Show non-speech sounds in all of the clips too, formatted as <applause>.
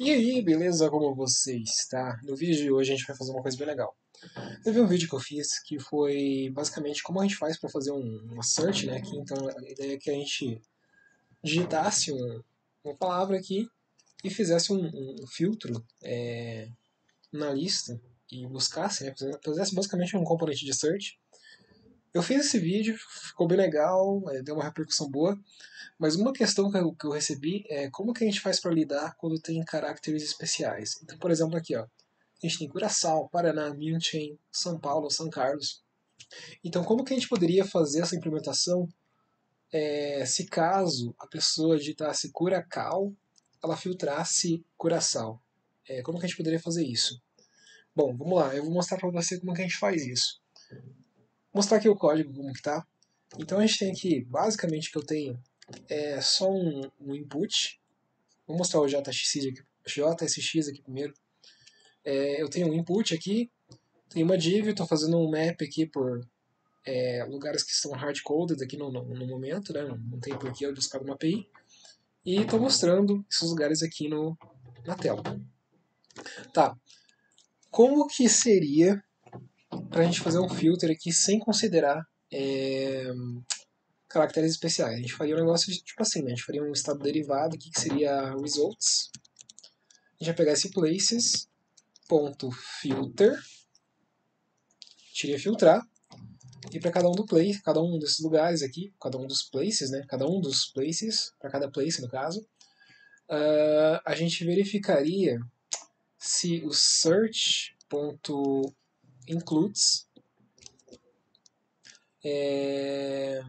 E aí, beleza? Como você está? No vídeo de hoje a gente vai fazer uma coisa bem legal. Teve um vídeo que eu fiz que foi basicamente como a gente faz para fazer um, uma search, né? Aqui, então a ideia é que a gente digitasse um, uma palavra aqui e fizesse um, um filtro é, na lista e buscasse, né? Fizesse basicamente um componente de search. Eu fiz esse vídeo, ficou bem legal, é, deu uma repercussão boa. Mas uma questão que eu, que eu recebi é como que a gente faz para lidar quando tem caracteres especiais. Então, por exemplo, aqui, ó, a gente tem Curaçao, Paraná, München, São Paulo, São Carlos. Então, como que a gente poderia fazer essa implementação é, se caso a pessoa digitasse Curaçao, ela filtrasse Curaçao? É, como que a gente poderia fazer isso? Bom, vamos lá, eu vou mostrar para você como que a gente faz isso. Mostrar aqui o código, como que tá. Então a gente tem aqui, basicamente, que eu tenho é só um, um input. Vou mostrar o JSX aqui, JSX aqui primeiro. É, eu tenho um input aqui, tenho uma div, estou fazendo um map aqui por é, lugares que estão hard-coded aqui no, no, no, momento, né? não, não tem porquê eu buscar uma API. E estou mostrando esses lugares aqui no, na tela. Tá, como que seria para a gente fazer um filter aqui sem considerar é, caracteres especiais. A gente faria um negócio de, tipo assim, né? A gente faria um estado derivado aqui que seria results. A gente vai pegar esse places, ponto filter, a gente iria filtrar, e para cada um do place, cada um desses lugares aqui, cada um dos places, né? Cada um dos places, para cada place no caso, uh, a gente verificaria se o search ponto includes é...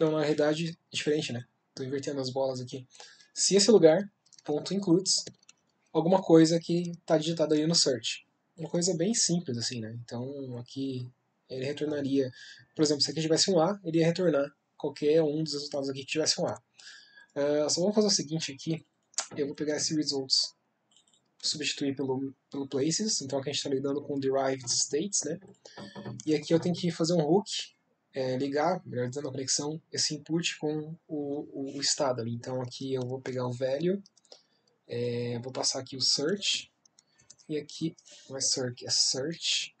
Não, na realidade, diferente, né? Estou invertendo as bolas aqui. Se esse lugar, ponto includes, alguma coisa que está digitada aí no search. Uma coisa bem simples, assim, né? Então, aqui ele retornaria, por exemplo, se aqui tivesse um A, ele ia retornar qualquer um dos resultados aqui que tivesse um A. Uh, só vamos fazer o seguinte aqui, eu vou pegar esse results, substituir pelo, pelo places, então aqui a gente está lidando com derived states, né? E aqui eu tenho que fazer um hook, é, ligar, melhor dizendo, a conexão, esse input com o, o, o, estado ali. Então aqui eu vou pegar o value, é, vou passar aqui o search, e aqui não é search, é search,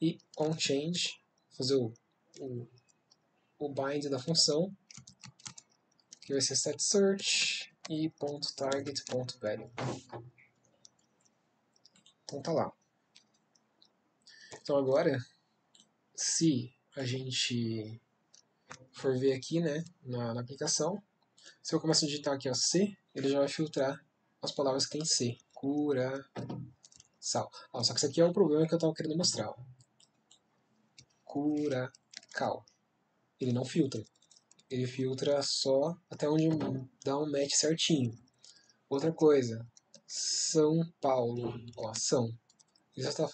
e on change, fazer o, o, o bind da função, que vai ser set search e ponto target ponto value. Então tá lá. Então agora, se a gente for ver aqui né, na, na aplicação, se eu começar a digitar aqui ó, C, ele já vai filtrar as palavras que tem C. Cura, sal. Ó, só que isso aqui é o problema que eu estava querendo mostrar. Ó. Cura, cal. Ele não filtra. Ele filtra só até onde dá um match certinho. Outra coisa, São Paulo. Ó, São. Ele só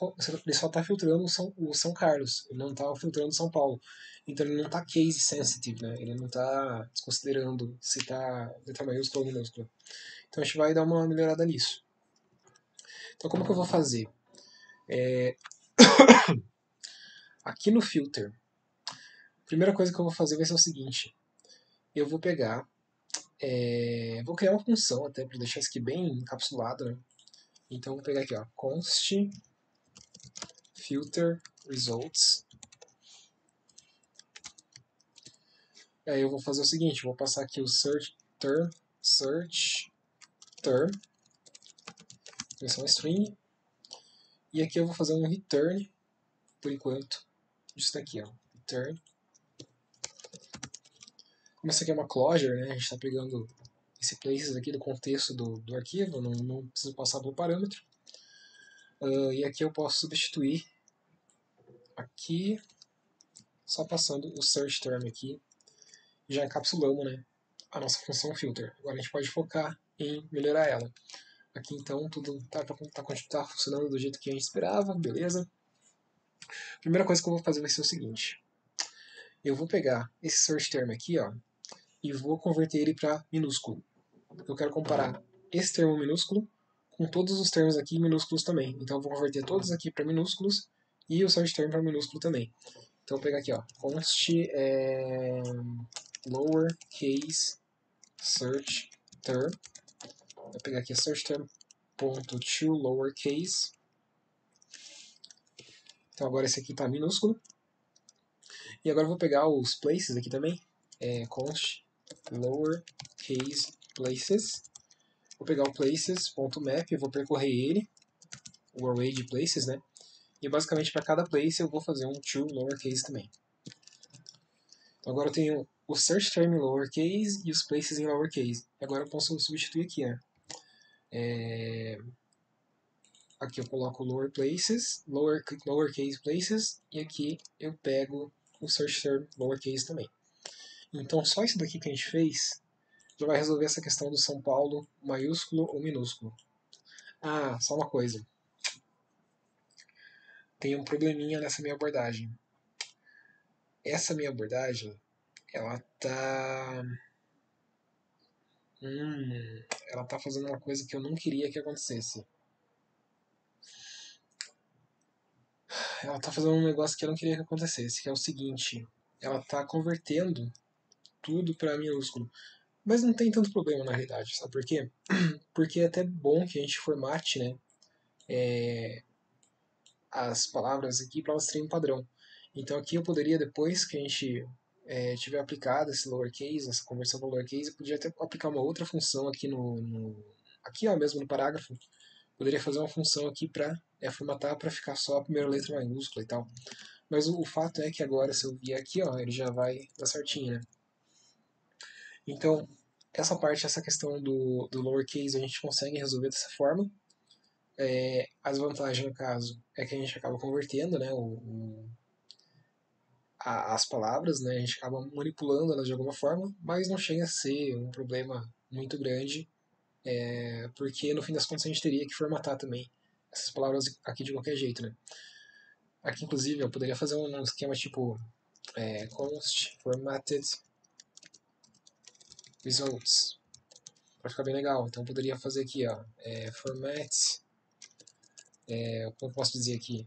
está tá filtrando o São, o São Carlos, ele não está filtrando São Paulo. Então ele não está case sensitive, né? ele não está desconsiderando se está letra maiúscula ou minúscula. Então a gente vai dar uma melhorada nisso. Então como que eu vou fazer? É... <coughs> Aqui no filter, a primeira coisa que eu vou fazer vai ser o seguinte. Eu vou pegar, é... vou criar uma função até para deixar isso aqui bem encapsulado, né? Então vou pegar aqui, ó, const filter results. Aí eu vou fazer o seguinte, vou passar aqui o search term, search term, versão string, e aqui eu vou fazer um return, por enquanto, disso daqui, ó, return. Como essa aqui é uma closure, né, a gente está pegando esse places aqui do contexto do, do arquivo, não, não preciso passar pelo parâmetro. Uh, e aqui eu posso substituir aqui, só passando o search term aqui, já encapsulamos né, a nossa função filter. Agora a gente pode focar em melhorar ela. Aqui então tudo está tá, tá, tá funcionando do jeito que a gente esperava, beleza? A primeira coisa que eu vou fazer vai ser o seguinte. Eu vou pegar esse search term aqui ó, e vou converter ele para minúsculo. Eu quero comparar esse termo minúsculo com todos os termos aqui minúsculos também. Então eu vou converter todos aqui para minúsculos e o search term para minúsculo também. Então vou pegar aqui, ó, const é, lowercase search term Vou pegar aqui search term ponto to lowercase. Então agora esse aqui está minúsculo. E agora eu vou pegar os places aqui também. É, const lowercase places. Vou pegar o places.map vou percorrer ele, o array de places, né? E basicamente para cada place eu vou fazer um to lowercase também. Então agora eu tenho o search term em lowercase e os places em lowercase. Agora eu posso substituir aqui, né? É... Aqui eu coloco lower places, lower, lowercase places, e aqui eu pego o search term lowercase também. Então só isso daqui que a gente fez já vai resolver essa questão do São Paulo maiúsculo ou minúsculo. Ah, só uma coisa. Tem um probleminha nessa minha abordagem. Essa minha abordagem, ela tá Hum, ela tá fazendo uma coisa que eu não queria que acontecesse. Ela tá fazendo um negócio que eu não queria que acontecesse, que é o seguinte: ela tá convertendo tudo para minúsculo. Mas não tem tanto problema na realidade, sabe por quê? <clears throat> Porque é até bom que a gente formate né, é, as palavras aqui para elas terem um padrão. Então aqui eu poderia, depois que a gente é, tiver aplicado esse lowercase, essa conversão para lowercase, eu podia até aplicar uma outra função aqui no, no aqui ó, mesmo no parágrafo, poderia fazer uma função aqui para é, formatar para ficar só a primeira letra maiúscula e tal. Mas o, o, fato é que agora, se eu vier aqui, ó, ele já vai dar certinho, né? Então, essa parte, essa questão do, do lowercase, a gente consegue resolver dessa forma. É, as vantagens, no caso, é que a gente acaba convertendo né, o, o a, as palavras, né? A gente acaba manipulando elas de alguma forma, mas não chega a ser um problema muito grande, é, porque no fim das contas a gente teria que formatar também essas palavras aqui de qualquer jeito, né? Aqui, inclusive, eu poderia fazer um esquema tipo é, const formatted results para ficar bem legal. Então, eu poderia fazer aqui, ó, é, format, é, como posso dizer aqui,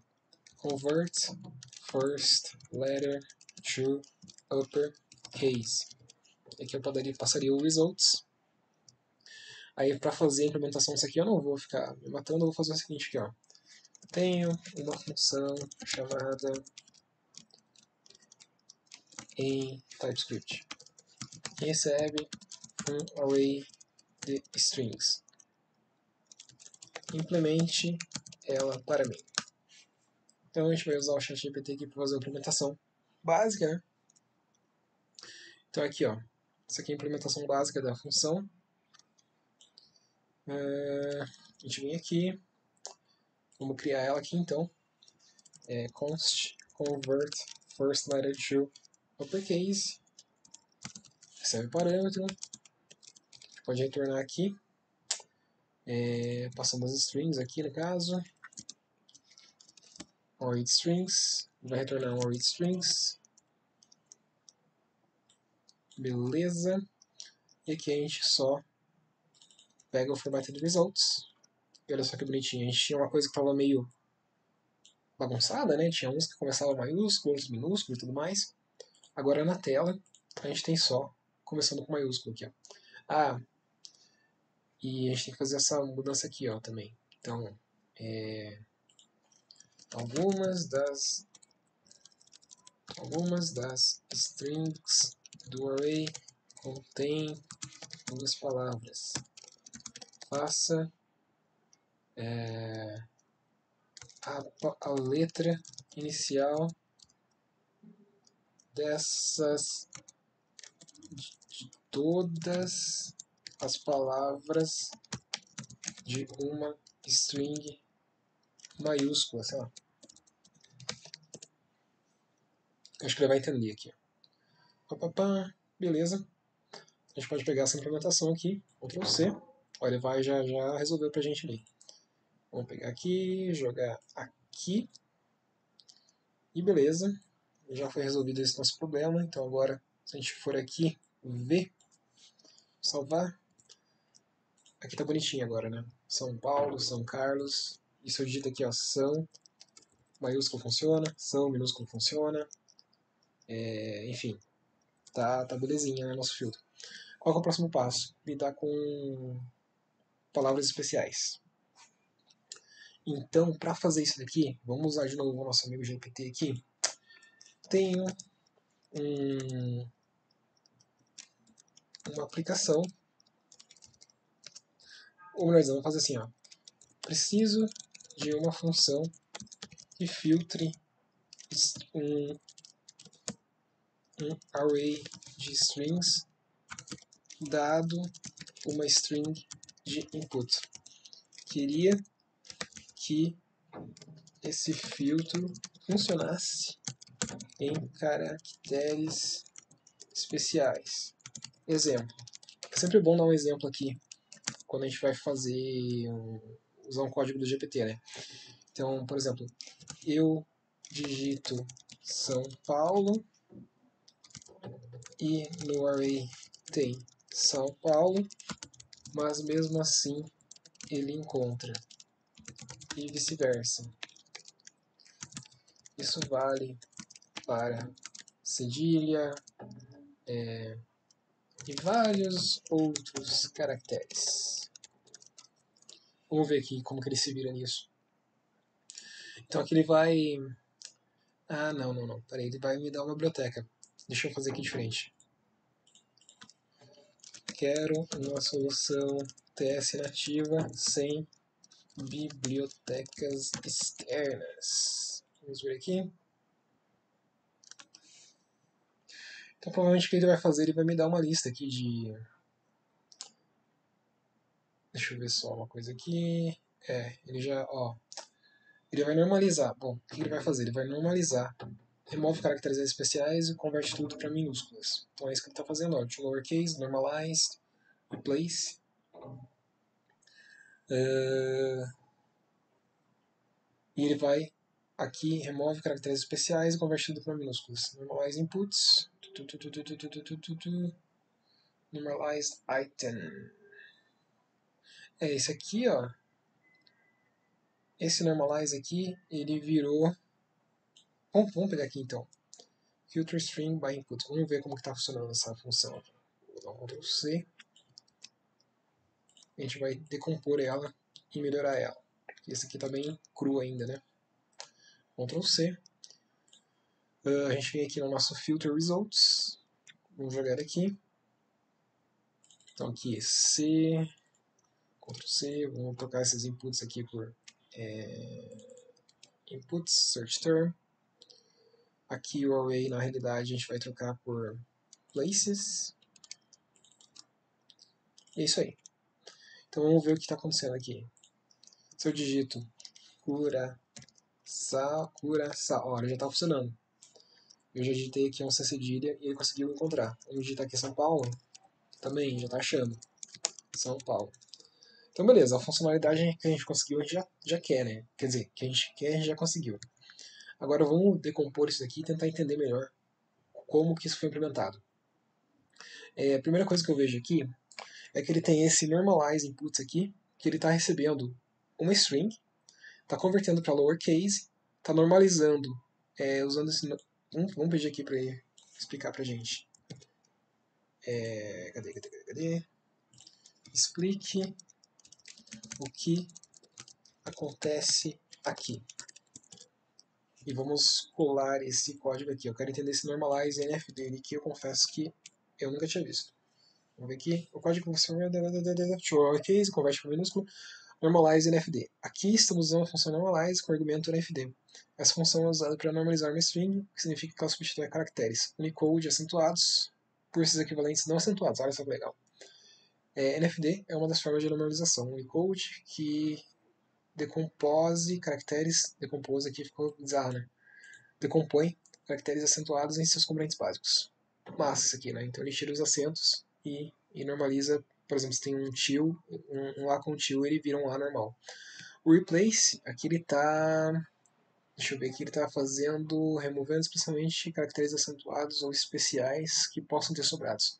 convert first letter to uppercase. Aqui eu poderia, passaria o results. Aí para fazer a implementação disso aqui eu não vou ficar me matando, eu vou fazer o seguinte aqui, ó. Tenho uma função chamada em TypeScript recebe um array de strings. Implemente ela para mim. Então a gente vai usar o ChatGPT aqui para fazer a implementação básica, né? Então aqui, ó, essa aqui é a implementação básica da função. Uh, a gente vem aqui, vamos criar ela aqui então. É const convert first letter to uppercase. Recebe parâmetro. Pode retornar aqui, é, passando as strings aqui no caso read strings, vai retornar um read strings. Beleza. E aqui a gente só pega o formatted results. E olha só que bonitinho. A gente tinha uma coisa que estava meio bagunçada, né? Tinha uns que começavam maiúsculo, outros minúsculo e tudo mais. Agora na tela a gente tem só começando com maiúsculo aqui, ó. Ah, e a gente tem que fazer essa mudança aqui, ó, também. Então, é, algumas das algumas das strings do array contêm duas palavras. Faça é, a, a letra inicial dessas de, de todas as palavras de uma string maiúscula, sei lá. Acho que ele vai entender aqui. Papapá, beleza. A gente pode pegar essa implementação aqui, Ctrl C. Olha, ele vai já, já resolveu pra gente ali. Vamos pegar aqui, jogar aqui. E beleza. Já foi resolvido esse nosso problema. Então agora, se a gente for aqui, ver, salvar. Aqui tá bonitinho agora, né? São Paulo, São Carlos. Isso eu digito aqui, ó, São. Maiúsculo funciona, São minúsculo funciona. É, enfim, tá, tá belezinha né, nosso filtro. Qual é o próximo passo? Lidar com palavras especiais. Então, para fazer isso daqui, vamos usar de novo o nosso amigo GPT aqui. Tenho um, uma aplicação. Ou melhor, vamos fazer assim, ó. Preciso de uma função que filtre um, um array de strings dado uma string de input. Queria que esse filtro funcionasse em caracteres especiais. Exemplo. É sempre bom dar um exemplo aqui quando a gente vai fazer um, usar um código do GPT, né? Então, por exemplo, eu digito São Paulo e no array tem São Paulo, mas mesmo assim ele encontra e vice-versa. Isso vale para cedilha é, e vários outros caracteres. Vamos ver aqui como que ele se vira nisso. Então aqui ele vai... Ah, não, não, não. Peraí, ele vai me dar uma biblioteca. Deixa eu fazer aqui diferente. Quero uma solução TS nativa sem bibliotecas externas. Vamos ver aqui. Então provavelmente o que ele vai fazer, ele vai me dar uma lista aqui de... Deixa eu ver só uma coisa aqui. É, ele já, ó... Ele vai normalizar. Bom, o que ele vai fazer? Ele vai normalizar. Remove caracteres especiais e converte tudo para minúsculas. Então é isso que ele está fazendo, ó. Lowercase, normalized, replace. Uh, e ele vai aqui, remove caracteres especiais e para minúsculas. Normalize inputs. Normalized item. É esse aqui, ó. Esse normalize aqui, ele virou... Vamos, vamos pegar aqui então. Filter string by input. Vamos ver como está funcionando essa função. Vou dar um Ctrl C. A gente vai decompor ela e melhorar ela. Esse aqui está bem cru ainda, né? Ctrl C. Uh, a gente vem aqui no nosso Filter Results. Vamos jogar aqui. Então aqui C, Ctrl C, vamos trocar esses inputs aqui por é, inputs, search term. Aqui o array, na realidade, a gente vai trocar por places. É isso aí. Então vamos ver o que está acontecendo aqui. Se eu digito cura, sa, cura, sa, olha, já está funcionando. Eu já digitei aqui um C cedilha e ele conseguiu encontrar. Vamos digitar aqui São Paulo, também já está achando. São Paulo. Então, beleza, a funcionalidade que a gente conseguiu, a gente já, já quer, né? Quer dizer, que a gente quer, a gente já conseguiu. Agora vamos decompor isso aqui e tentar entender melhor como que isso foi implementado. É, a primeira coisa que eu vejo aqui é que ele tem esse normalize inputs aqui, que ele está recebendo uma string, está convertendo para lowercase, está normalizando, é, usando esse... Vamos, vamos pedir aqui para ele explicar para gente. É, cadê, cadê, cadê, cadê? Explique o que acontece aqui. E vamos colar esse código aqui. Eu quero entender esse normalize NF dele, que eu confesso que eu nunca tinha visto. Vamos ver aqui. O código funciona. Case, converte para minúsculo. Normalize NFD. Aqui estamos usando a função normalize com argumento NFD. Essa função é usada para normalizar uma string, que significa que ela substitui caracteres Unicode acentuados por esses equivalentes não acentuados. Olha só que legal. É, NFD é uma das formas de normalização Unicode que decompose caracteres, decompose aqui ficou bizarro, né? Decompõe caracteres acentuados em seus componentes básicos. Massa isso aqui, né? Então ele tira os acentos e, e normaliza, por exemplo, se tem um til, um, um A com til, ele vira um A normal. O replace, aqui ele está Deixa eu ver aqui, ele está fazendo, removendo especialmente caracteres acentuados ou especiais que possam ter sobrados.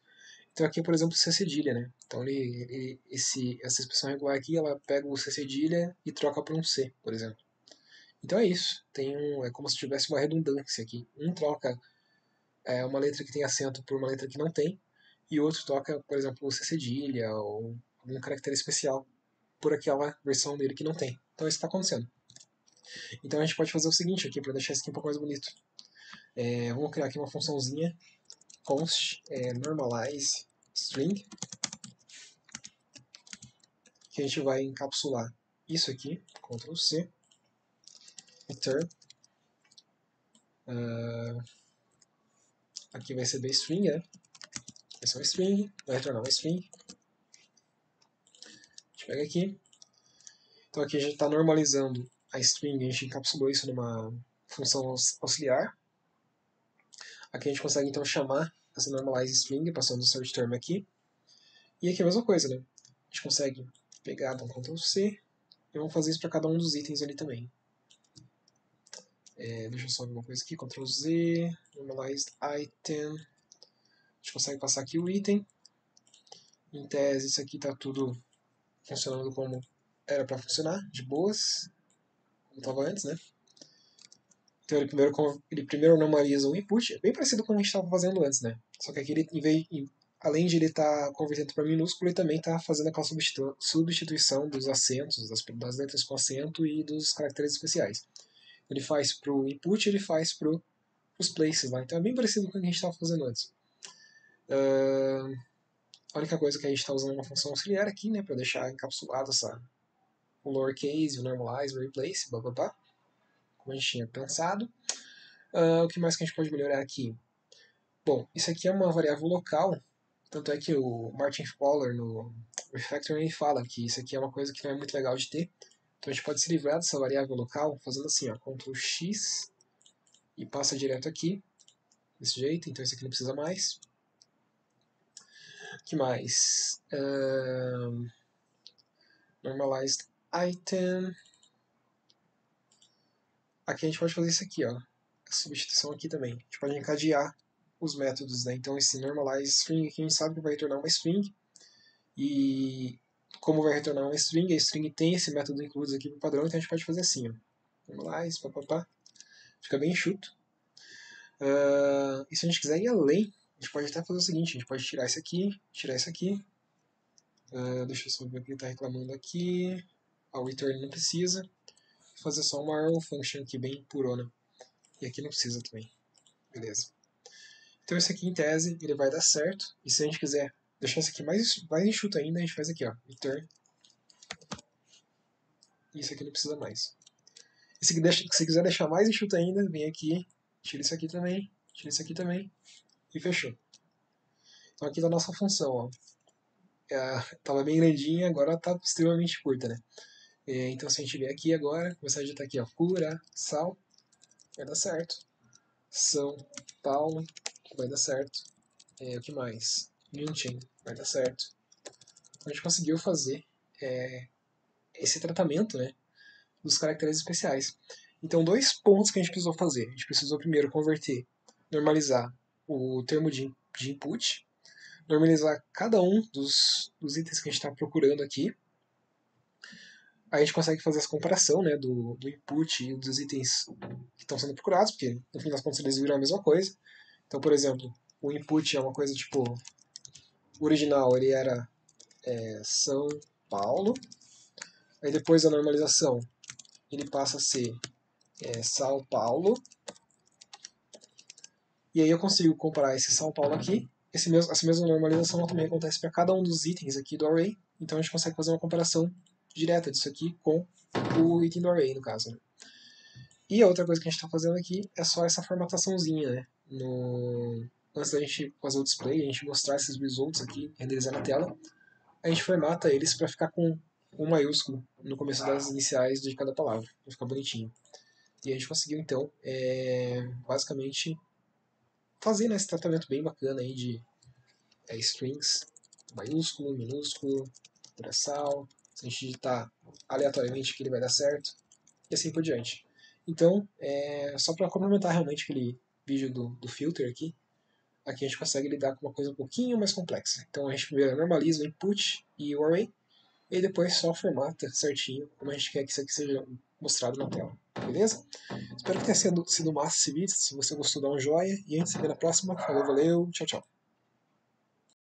Então aqui, por exemplo, C cedilha, né? Então ele, ele, esse, essa expressão regular aqui, ela pega o C cedilha e troca por um C, por exemplo. Então é isso. Tem um, é como se tivesse uma redundância aqui. Um troca é, uma letra que tem acento por uma letra que não tem, e outro troca, por exemplo, C cedilha ou algum caractere especial por aquela versão dele que não tem. Então isso está acontecendo. Então a gente pode fazer o seguinte aqui para deixar isso aqui um pouco mais bonito. É, vamos criar aqui uma funçãozinha const é, normalize string que a gente vai encapsular isso aqui, Ctrl C, return, uh, aqui vai ser string, né? Vai ser uma string, vai retornar uma string, a gente pega aqui, então aqui a gente está normalizando a string, a gente encapsulou isso numa função auxiliar, aqui a gente consegue então chamar essa normalize string, passando o search term aqui, e aqui é a mesma coisa, né? A gente consegue pegar, dar um Ctrl C, e vamos fazer isso para cada um dos itens ali também. É, deixa eu só ver uma coisa aqui, Ctrl Z, Normalized Item, gente consegue passar aqui o item, em tese isso aqui está tudo funcionando como era para funcionar, de boas, como estava antes, né? Então ele primeiro, ele primeiro normaliza o input, bem parecido com o que a gente estava fazendo antes, né? Só que aqui ele, em vez, além de ele estar tá convertendo para minúsculo, ele também está fazendo aquela substituição dos acentos, das, das, letras com acento e dos caracteres especiais. Ele faz para o input ele faz para os places lá. Então é bem parecido com o que a gente estava fazendo antes. Uh, a única coisa que a gente está usando é uma função auxiliar aqui, né, para deixar encapsulado essa, o lowercase, o normalize, o replace, blá blá blá, como a gente tinha pensado. Uh, o que mais que a gente pode melhorar aqui? Bom, isso aqui é uma variável local tanto é que o Martin Fowler no Refactoring fala que isso aqui é uma coisa que não é muito legal de ter. Então a gente pode se livrar dessa variável local fazendo assim, ó, Ctrl X e passa direto aqui, desse jeito, então isso aqui não precisa mais. Que mais? Um, normalized item. Aqui a gente pode fazer isso aqui, ó. A substituição aqui também. A gente pode encadear os métodos, né? Então esse normalize string aqui a gente sabe que vai retornar uma string e como vai retornar uma string, a string tem esse método incluído aqui para padrão, então a gente pode fazer assim, ó. normalize, papapá, fica bem enxuto. Uh, e se a gente quiser ir além, gente pode até fazer o seguinte, a gente pode tirar isso aqui, tirar isso aqui, uh, deixa eu só ver o que ele está reclamando aqui, a return não precisa, fazer só uma arrow function aqui bem purona, e aqui não precisa também, beleza. Então esse aqui, em tese, ele vai dar certo. E se a gente quiser deixar esse aqui mais, mais enxuto ainda, a gente faz aqui, ó, return. Isso aqui não precisa mais. E se, deixa, se quiser deixar mais enxuto ainda, vem aqui, tira isso aqui também, tira isso aqui também, e fechou. Então aqui está a nossa função, ó. Estava é, bem grandinha, agora está extremamente curta, né? É, então se a gente vier aqui agora, começar a digitar aqui, ó, cura, sal, vai dar certo. São Paulo, vai dar certo. É, o que mais? München, vai dar certo. A gente conseguiu fazer é, esse tratamento né, dos caracteres especiais. Então, dois pontos que a gente precisou fazer. A gente precisou primeiro converter, normalizar o termo de, de input, normalizar cada um dos, dos itens que a gente está procurando aqui. Aí a gente consegue fazer essa comparação né, do, do input e dos itens que estão sendo procurados, porque no fim das contas eles viram a mesma coisa. Então, por exemplo, o input é uma coisa tipo. O original ele era é, São Paulo. Aí depois da normalização ele passa a ser é, São Paulo. E aí eu consigo comparar esse São Paulo aqui. Esse mesmo, essa mesma normalização também acontece para cada um dos itens aqui do array. Então a gente consegue fazer uma comparação direta disso aqui com o item do array, no caso. Né? E a outra coisa que a gente está fazendo aqui é só essa formataçãozinha, né? no, antes da gente fazer o display, a gente mostrar esses results aqui, renderizar na tela, a gente formata eles para ficar com um maiúsculo no começo das iniciais de cada palavra, para ficar bonitinho. E a gente conseguiu então, é, basicamente, fazer né, esse tratamento bem bacana aí de é, strings, maiúsculo, minúsculo, braçal, se a gente digitar aleatoriamente que ele vai dar certo, e assim por diante. Então, é, só para complementar realmente aquele vídeo do, do filter aqui, aqui a gente consegue lidar com uma coisa um pouquinho mais complexa. Então a gente primeiro normaliza o input e o array, e depois só formata certinho como a gente quer que isso aqui seja mostrado na tela. Beleza? Espero que tenha sido, sido massa esse vídeo. Se você gostou, dá um joinha. E a gente se vê na próxima. Falou, valeu, tchau, tchau.